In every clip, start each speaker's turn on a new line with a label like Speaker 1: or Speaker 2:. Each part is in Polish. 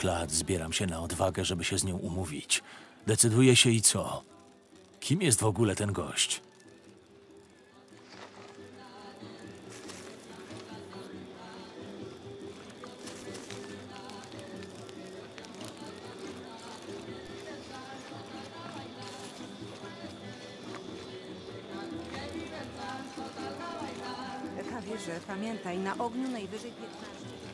Speaker 1: dwóch lat zbieram się na odwagę, żeby się z nią umówić. Decyduję się i co? Kim jest w ogóle ten gość?
Speaker 2: Kawierze, pamiętaj, na ogniu najwyżej 15.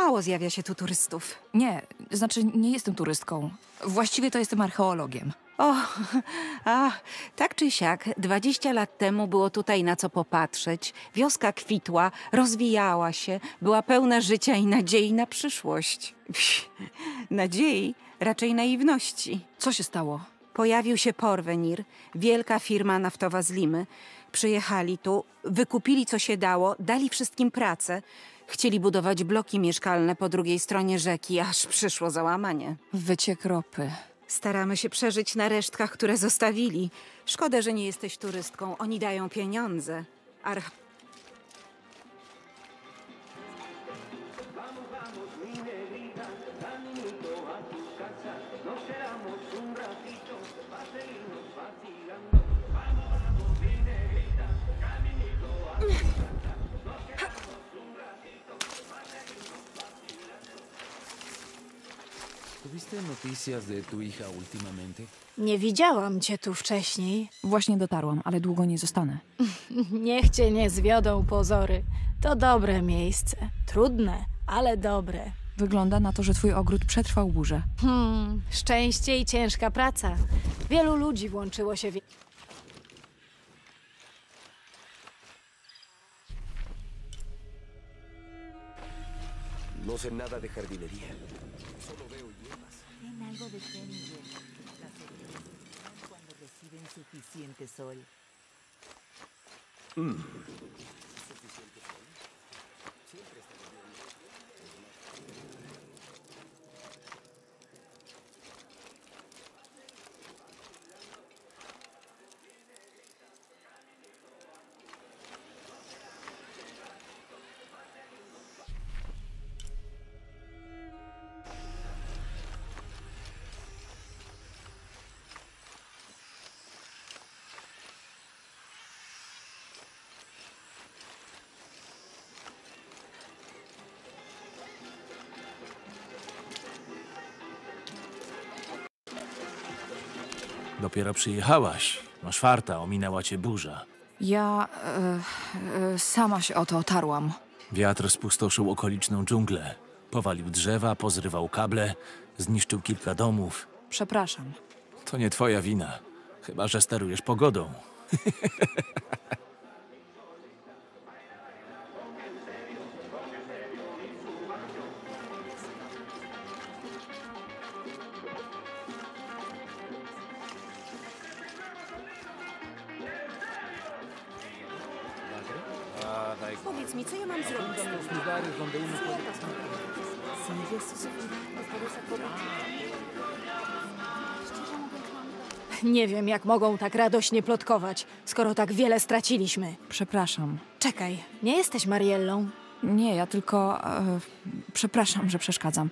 Speaker 2: Mało zjawia się tu turystów.
Speaker 3: Nie, znaczy nie jestem turystką. Właściwie to jestem archeologiem.
Speaker 2: O, a, tak czy siak, 20 lat temu było tutaj na co popatrzeć. Wioska kwitła, rozwijała się, była pełna życia i nadziei na przyszłość. Psi, nadziei, raczej naiwności.
Speaker 3: Co się stało?
Speaker 2: Pojawił się Porvenir, wielka firma naftowa z Limy. Przyjechali tu, wykupili co się dało, dali wszystkim pracę. Chcieli budować bloki mieszkalne po drugiej stronie rzeki, aż przyszło załamanie.
Speaker 3: Wyciek ropy.
Speaker 2: Staramy się przeżyć na resztkach, które zostawili. Szkoda, że nie jesteś turystką. Oni dają pieniądze. Arch...
Speaker 4: ¿Tuviste noticias de tu hija últimamente?
Speaker 5: Nie widziałam cię tu wcześniej.
Speaker 3: Właśnie dotarłam, ale długo nie zostanę.
Speaker 5: Niech cię nie zwiodą pozory. To dobre miejsce. Trudne, ale dobre.
Speaker 3: Wygląda na to, że twój ogród przetrwał burzę.
Speaker 5: Hmm, szczęście i ciężka praca. Wielu ludzi włączyło się w...
Speaker 6: No sé nada de jardinería. Solo veo
Speaker 7: algo de Ken y Jerry. Cuando reciben suficiente sol. Mm.
Speaker 1: Dopiero przyjechałaś. Masz farta, ominęła cię burza.
Speaker 3: Ja e, e, sama się o to otarłam.
Speaker 1: Wiatr spustoszył okoliczną dżunglę. Powalił drzewa, pozrywał kable, zniszczył kilka domów.
Speaker 3: Przepraszam.
Speaker 1: To nie twoja wina. Chyba, że sterujesz pogodą.
Speaker 7: Powiedz mi, co ja mam zrobić?
Speaker 2: Los lugares donde uno puede...
Speaker 7: Sigues suspirando por esa cobertura. Szczerze mówiąc, mam
Speaker 5: Nie wiem, jak mogą tak radośnie plotkować, skoro tak wiele straciliśmy.
Speaker 3: Przepraszam.
Speaker 5: Czekaj, nie jesteś Mariellą?
Speaker 3: Nie, ja tylko. E, przepraszam, że przeszkadzam.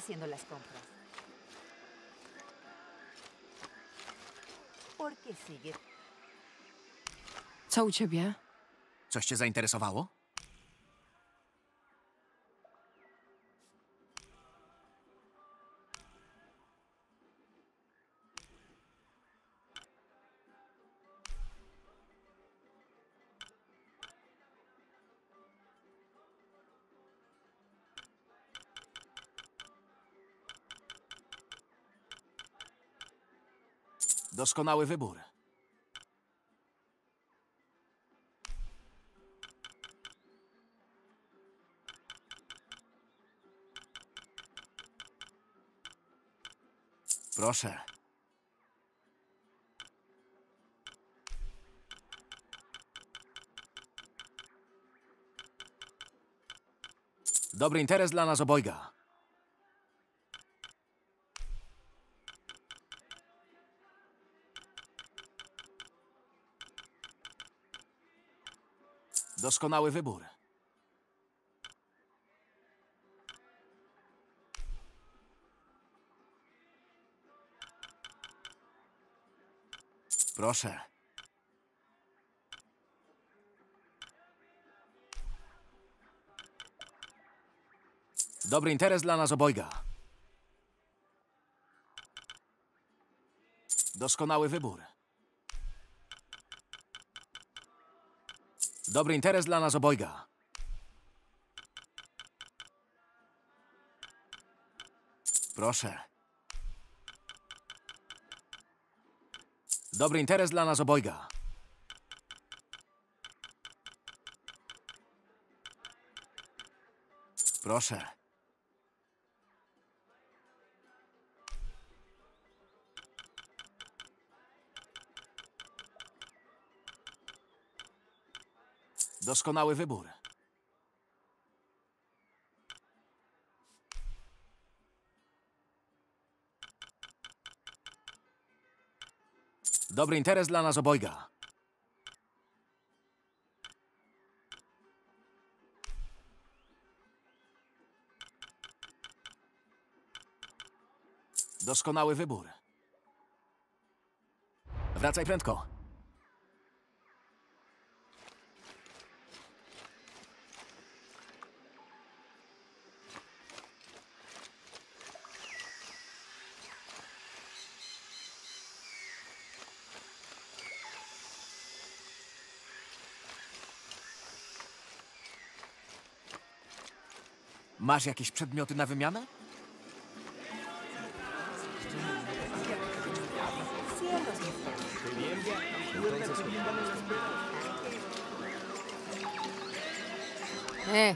Speaker 7: Haciendo las compras. ¿Por qué sigue
Speaker 3: Co u ciebie?
Speaker 8: Coś cię zainteresowało? Doskonały wybór. Proszę. Dobry interes dla nas obojga. Doskonały wybór. Proszę. Dobry interes dla nas obojga. Doskonały wybór. Dobry interes dla nas obojga. Proszę. Dobry interes dla nas obojga. Proszę. Doskonały wybór. Dobry interes dla nas obojga. Doskonały wybór. Wracaj prędko. Masz jakieś przedmioty na wymianę?
Speaker 9: E,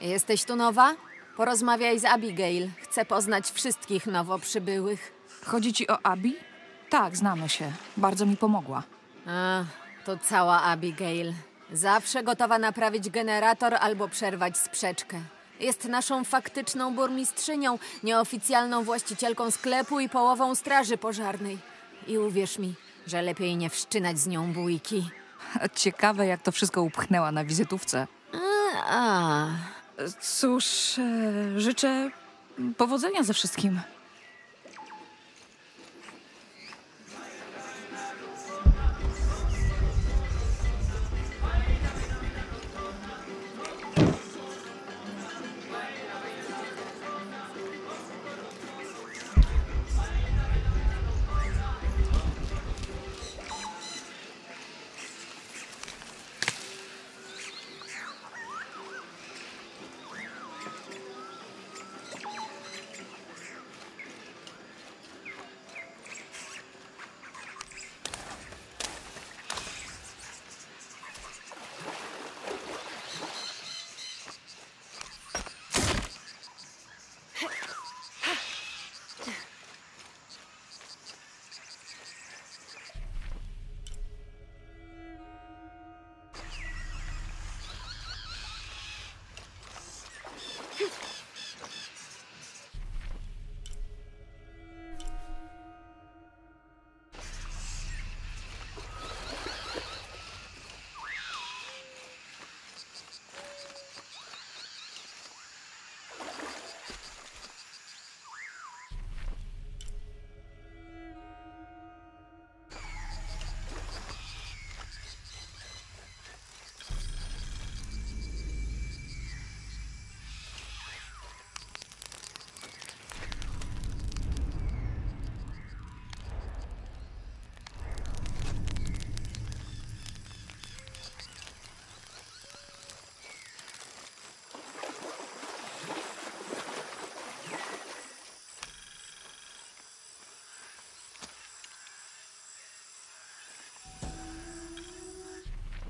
Speaker 9: jesteś tu nowa? Porozmawiaj z Abigail. Chcę poznać wszystkich nowo przybyłych.
Speaker 3: Chodzi ci o Abi? Tak, znamy się. Bardzo mi pomogła.
Speaker 9: A, to cała Abigail. Zawsze gotowa naprawić generator albo przerwać sprzeczkę. Jest naszą faktyczną burmistrzynią, nieoficjalną właścicielką sklepu i połową straży pożarnej. I uwierz mi, że lepiej nie wszczynać z nią bójki.
Speaker 3: Ciekawe, jak to wszystko upchnęła na wizytówce.
Speaker 9: A,
Speaker 3: Cóż, e, życzę powodzenia ze wszystkim.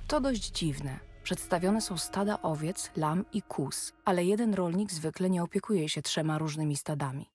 Speaker 3: To dość dziwne. Przedstawione są stada owiec, lam i kus, ale jeden rolnik zwykle nie opiekuje się trzema różnymi stadami.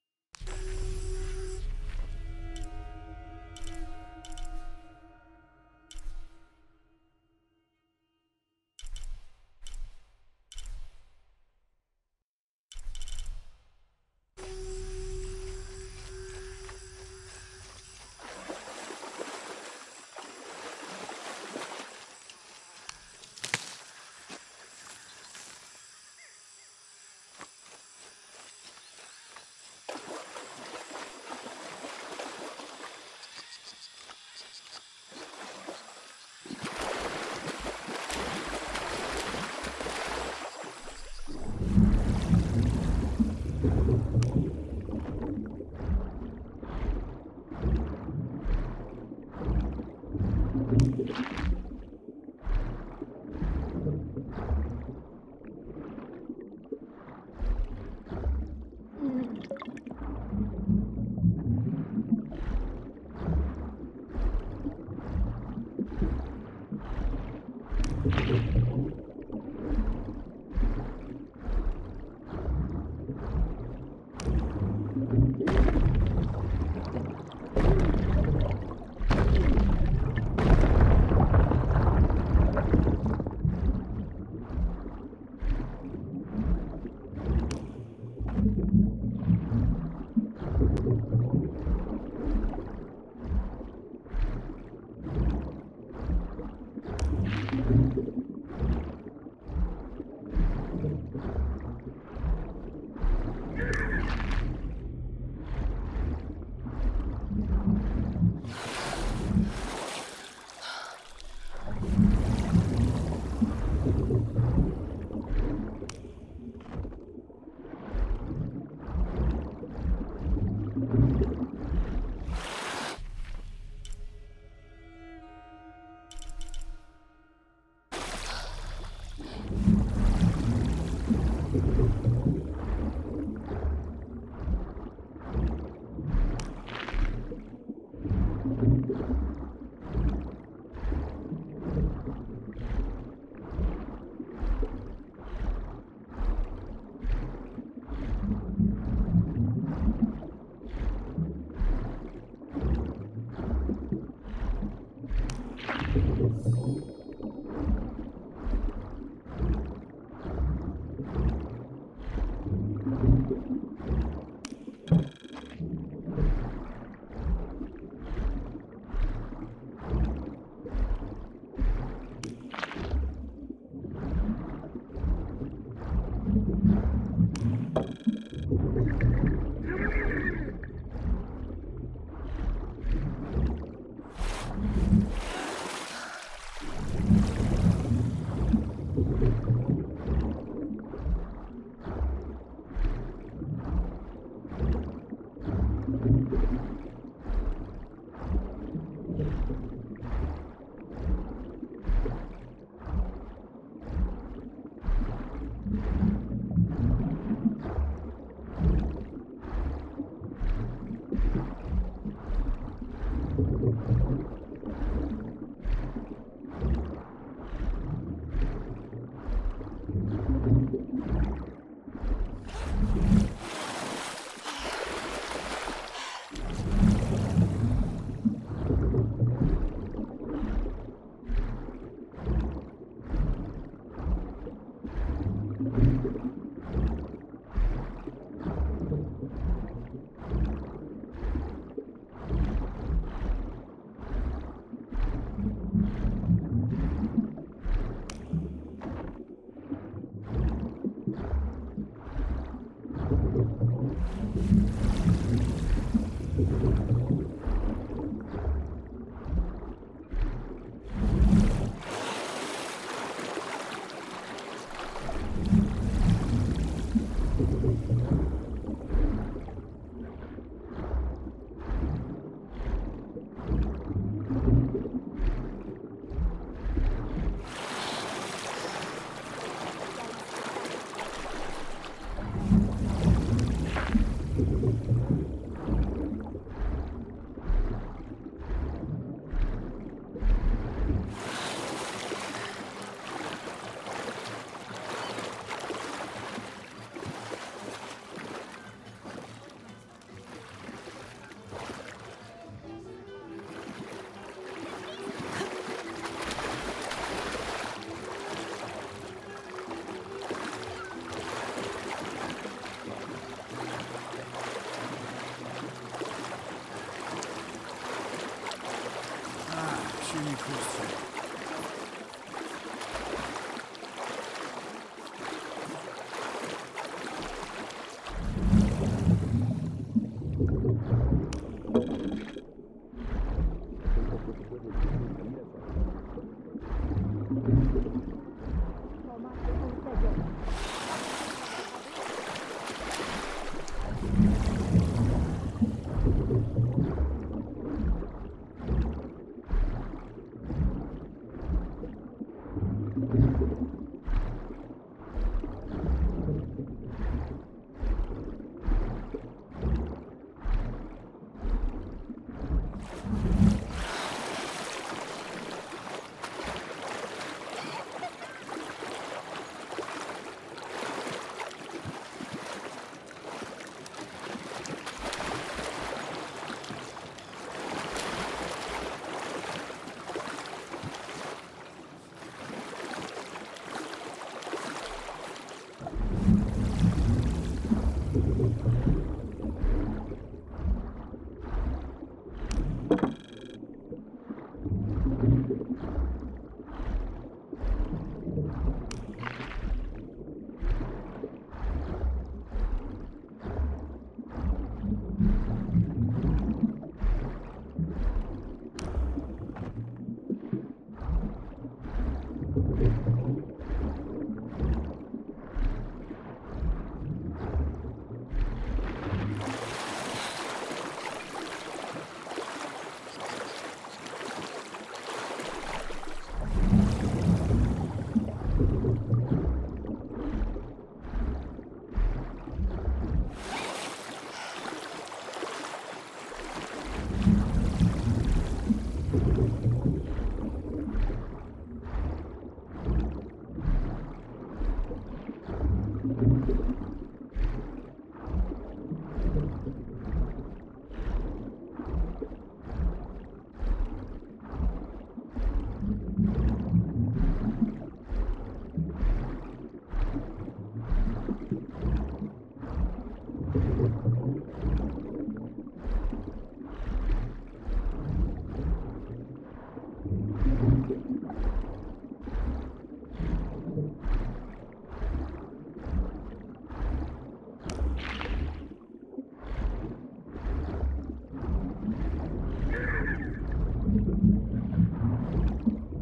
Speaker 3: Thank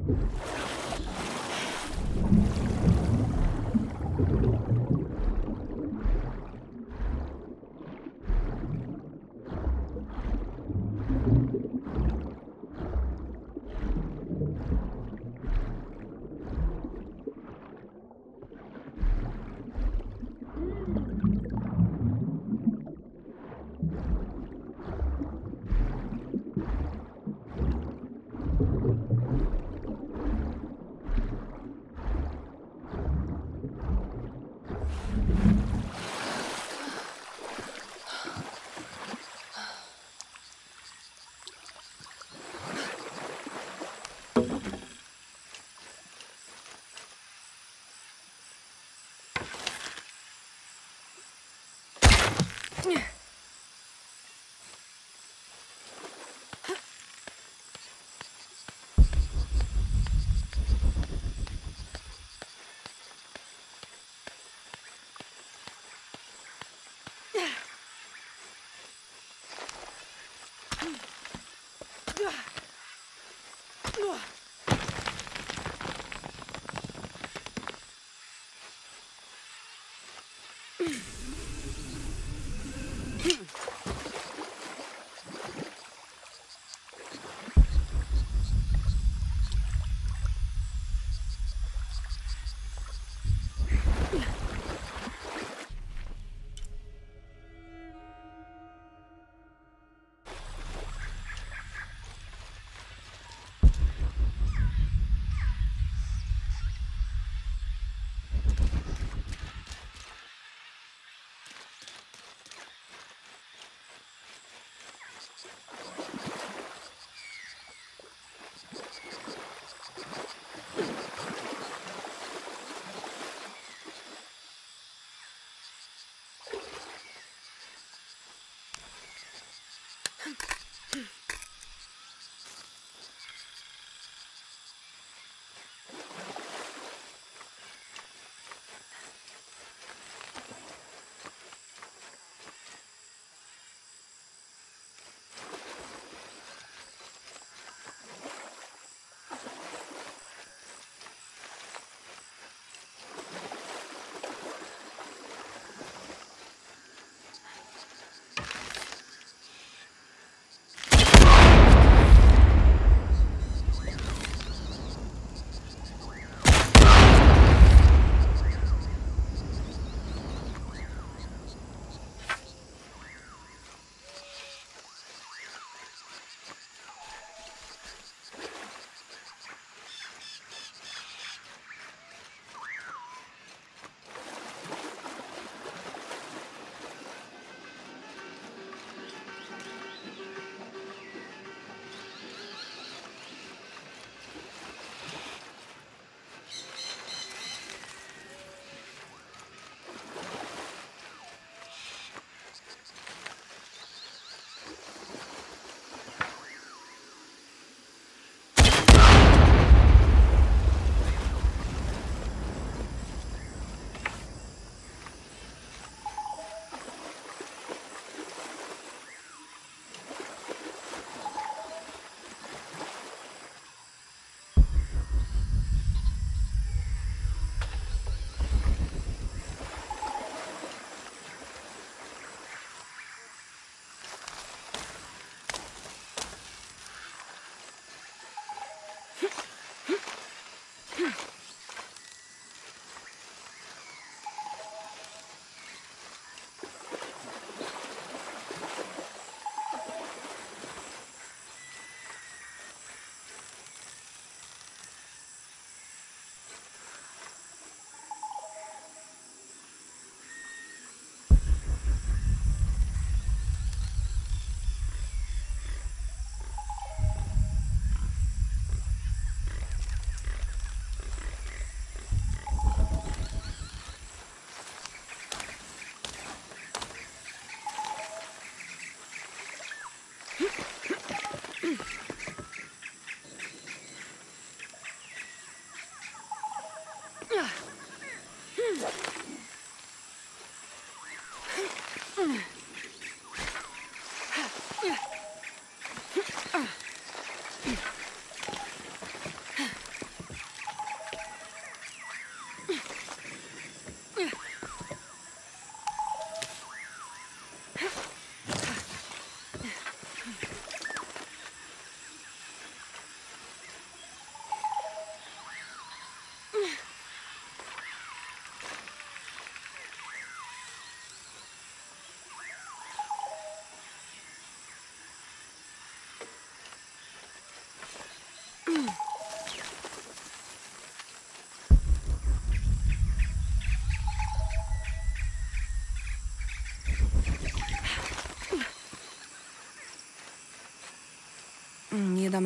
Speaker 3: you.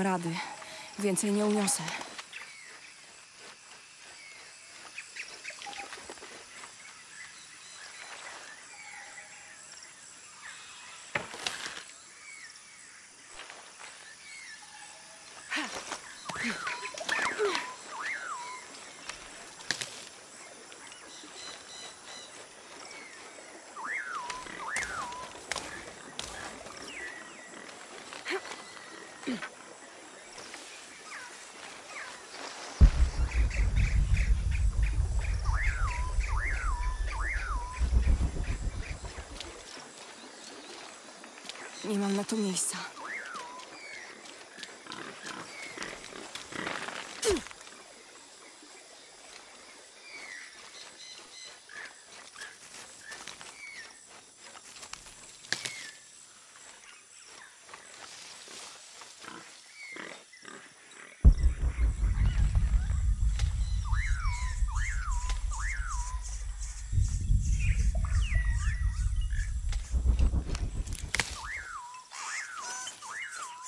Speaker 3: Rady. Więcej nie uniosę. Na to miejsca.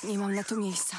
Speaker 3: Nie mam na to miejsca.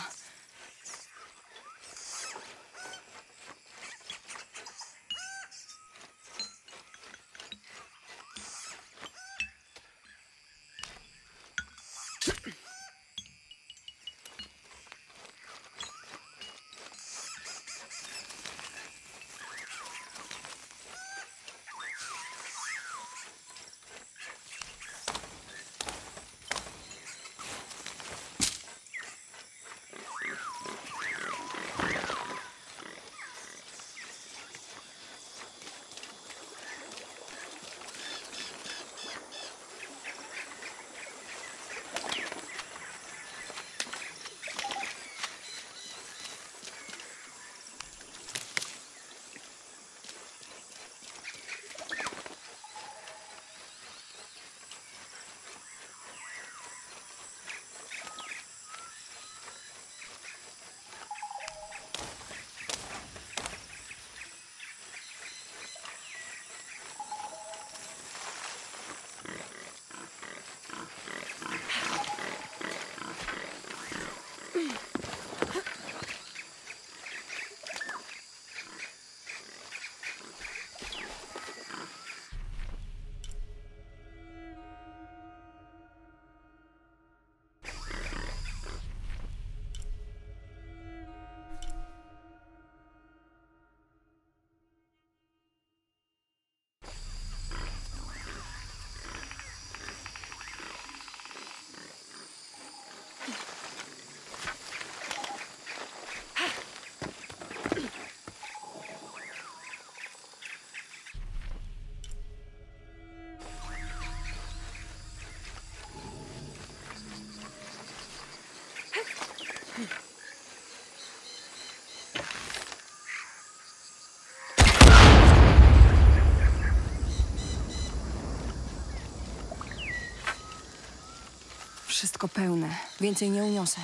Speaker 3: Wszystko pełne. Więcej nie uniosę.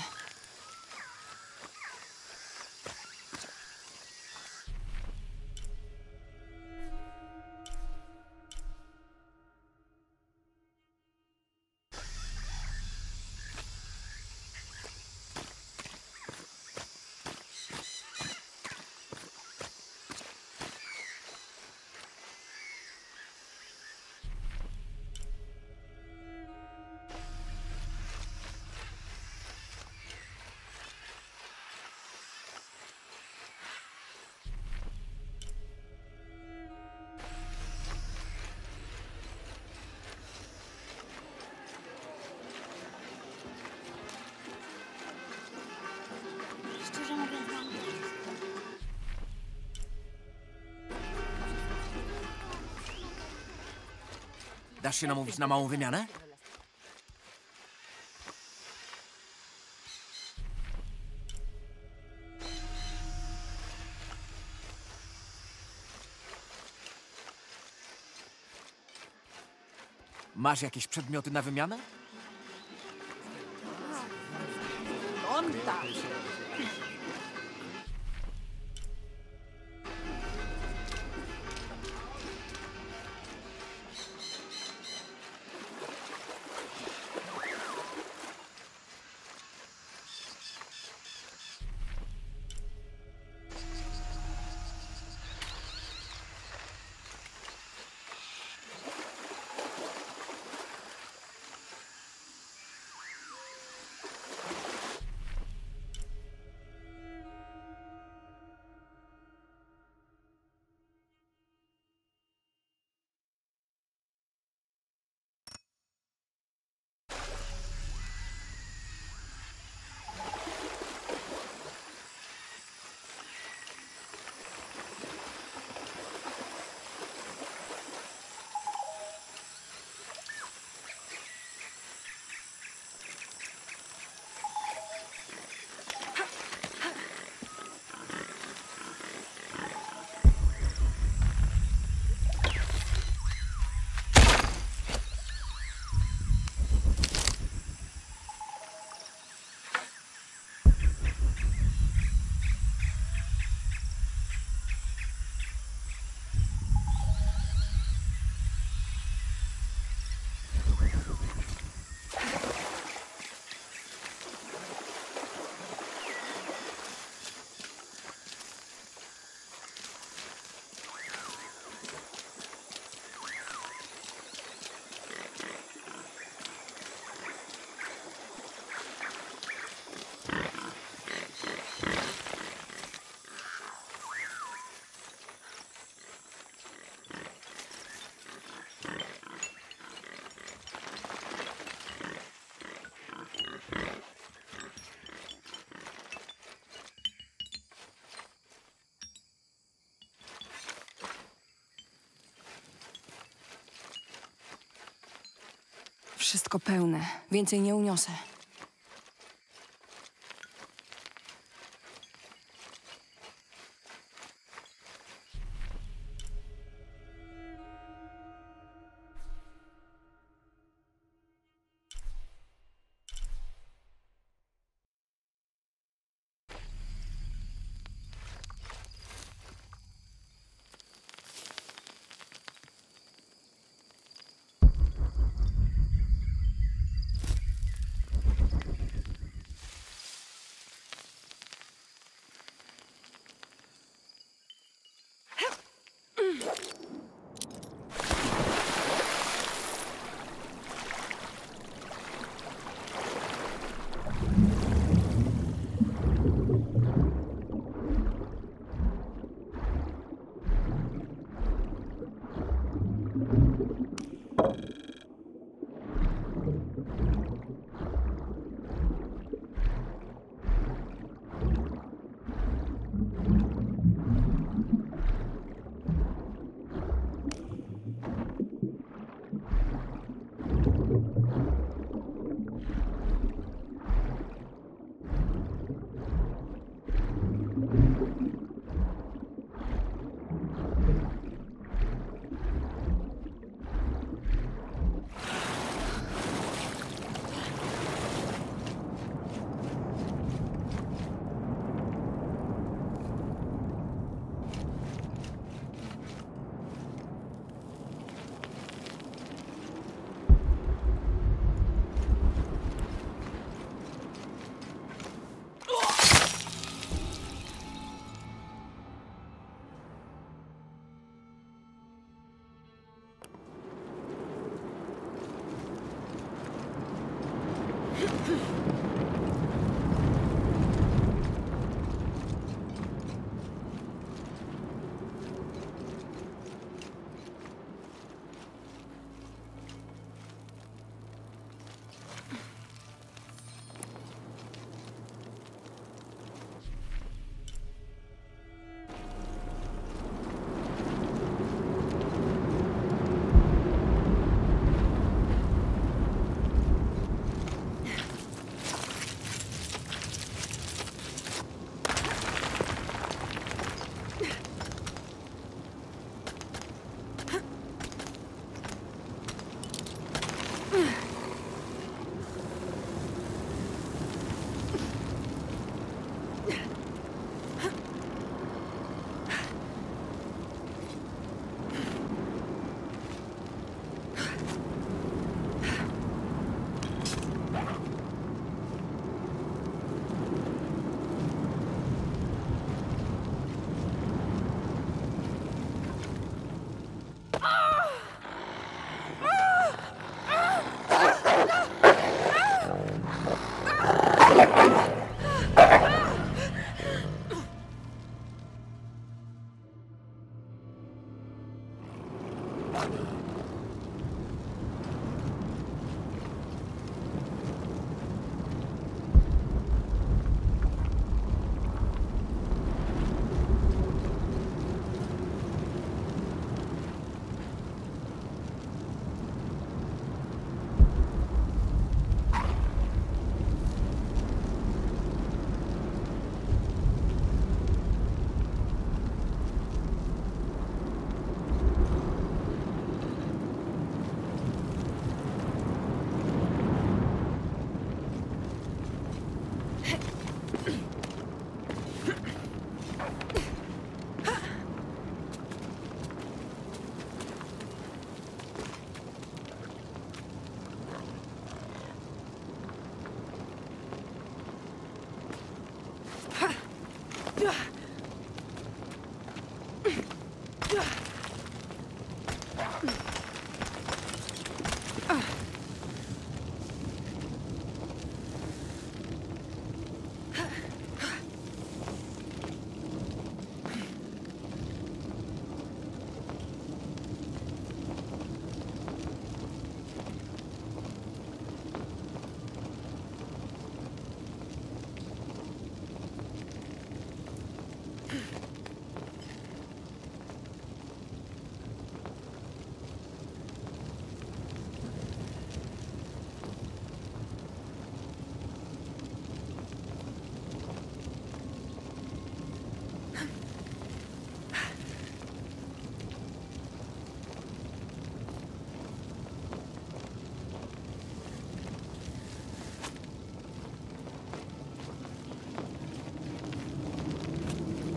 Speaker 8: Dasz się namówić na małą wymianę? Masz jakieś przedmioty na wymianę?
Speaker 3: Wszystko pełne. Więcej nie uniosę.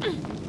Speaker 3: Mm-hmm.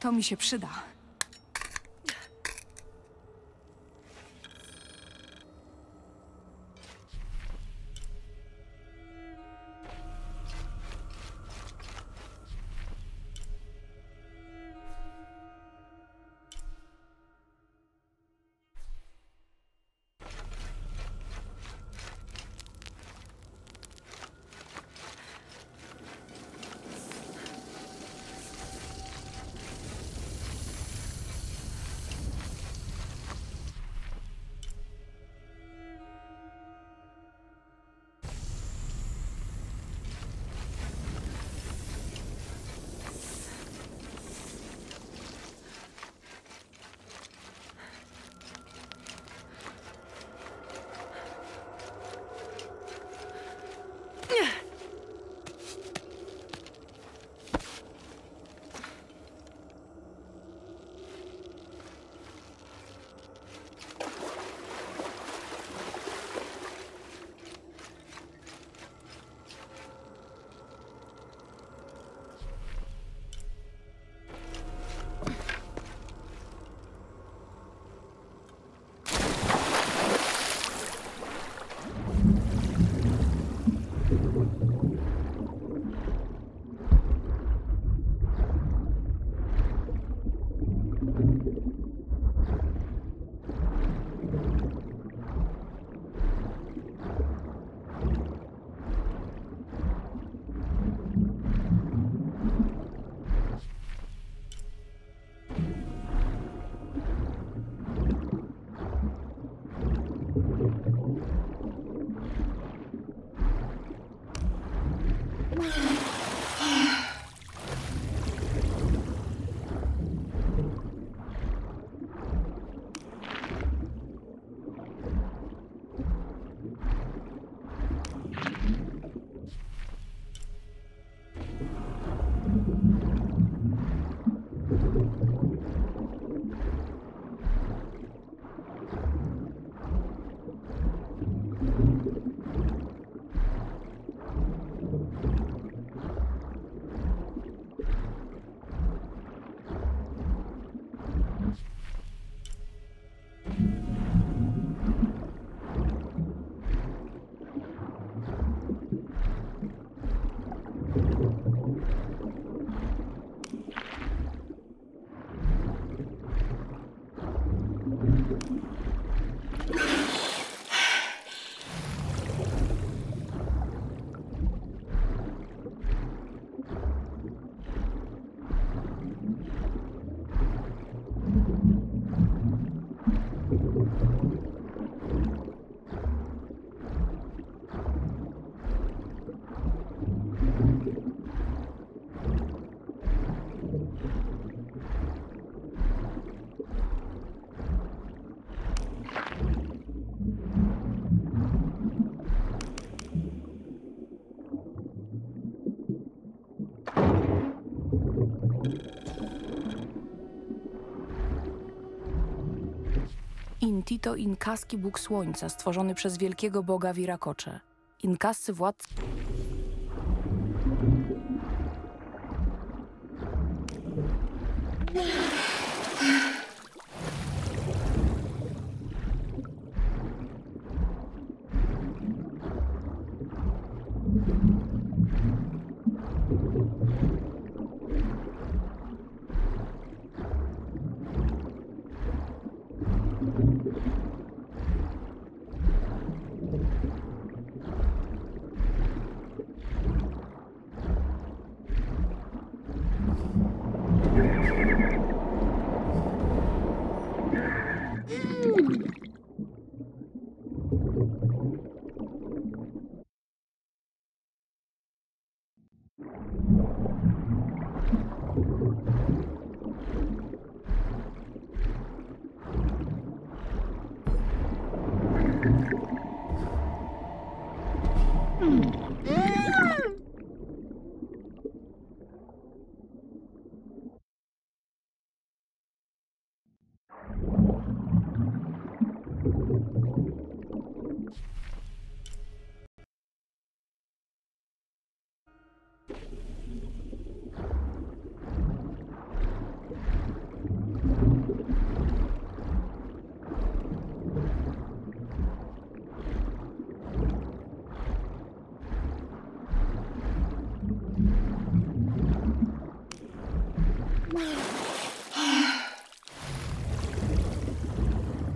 Speaker 3: To mi się przyda. Iti to inkaski bóg słońca, stworzony przez wielkiego boga Viracocha. Inkascy władcy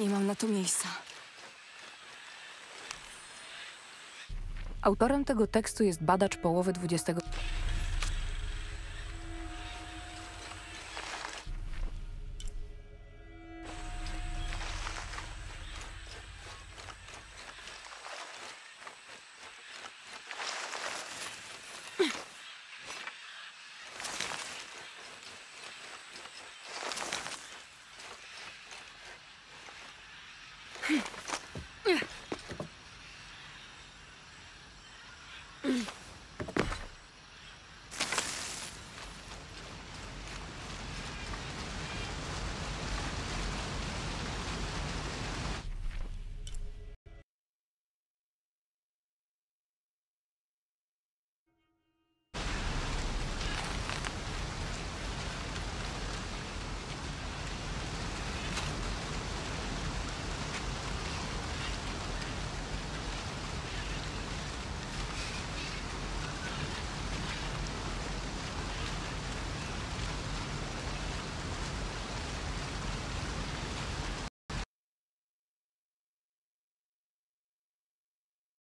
Speaker 3: Nie mam na to miejsca. Autorem tego tekstu jest badacz połowy XX